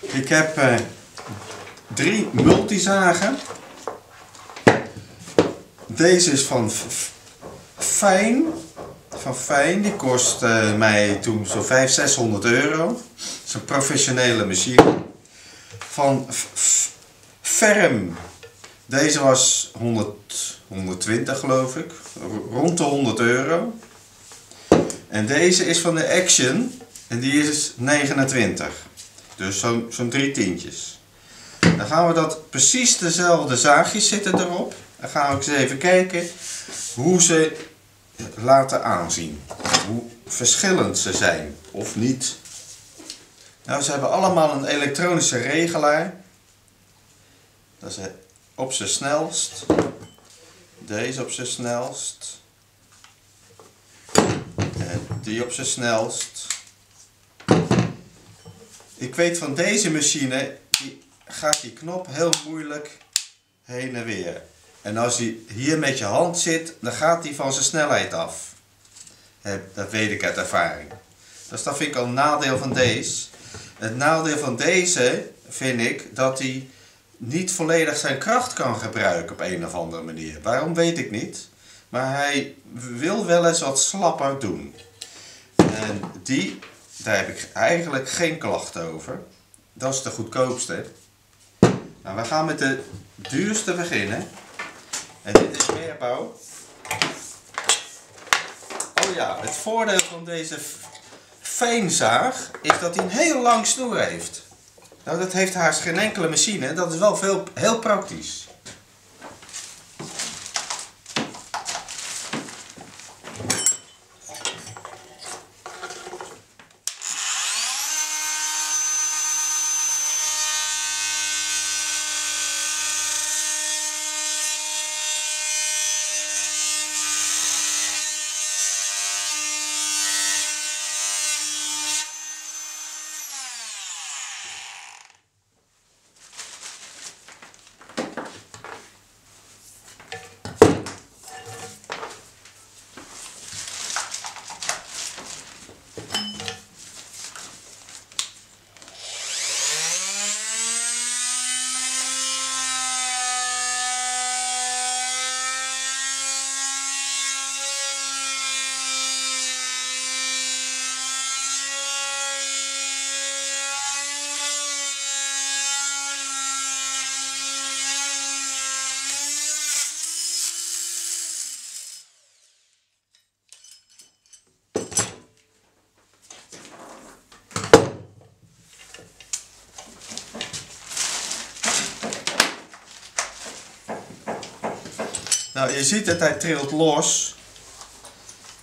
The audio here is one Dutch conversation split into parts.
Ik heb eh, drie multizagen. Deze is van Fijn. Van Fijn. Die kost eh, mij toen zo'n 500, 600 euro. Dat is een professionele machine. Van Ferm. Deze was 100, 120 geloof ik. Rond de 100 euro. En deze is van de Action. En die is 29. Dus zo'n zo'n drie tientjes. Dan gaan we dat precies dezelfde zaagjes zitten erop. Dan gaan we eens even kijken hoe ze laten aanzien. Hoe verschillend ze zijn of niet. Nou, ze hebben allemaal een elektronische regelaar. Dat is op zijn snelst. Deze op zijn snelst. En die op zijn snelst. Ik weet van deze machine, die gaat die knop heel moeilijk heen en weer. En als hij hier met je hand zit, dan gaat hij van zijn snelheid af. Dat weet ik uit ervaring. Dus dat vind ik al een nadeel van deze. Het nadeel van deze vind ik dat hij niet volledig zijn kracht kan gebruiken op een of andere manier. Waarom weet ik niet. Maar hij wil wel eens wat slapper doen. En die, daar heb ik eigenlijk geen klachten over. Dat is de goedkoopste. Nou, we gaan met de duurste beginnen. En dit is meerbouw. Oh ja, het voordeel van deze fijnzaag is dat hij een heel lang snoer heeft. Nou, dat heeft haast geen enkele machine. Dat is wel veel, heel praktisch. Nou, je ziet het, hij trilt los.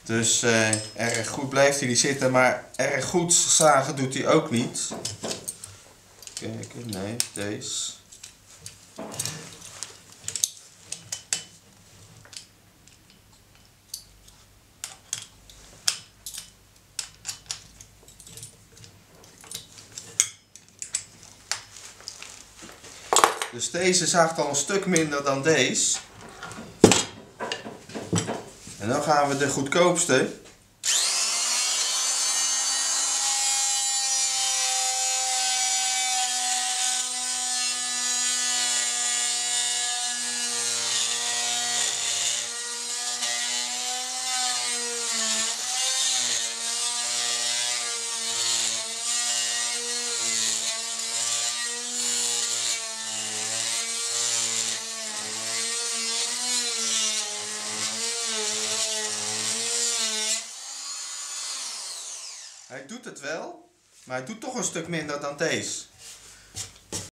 Dus eh, erg goed blijft hij niet zitten, maar erg goed zagen doet hij ook niet. Kijken, nee, deze. Dus deze zaagt al een stuk minder dan deze. En dan gaan we de goedkoopste. Hij doet het wel, maar hij doet toch een stuk minder dan deze.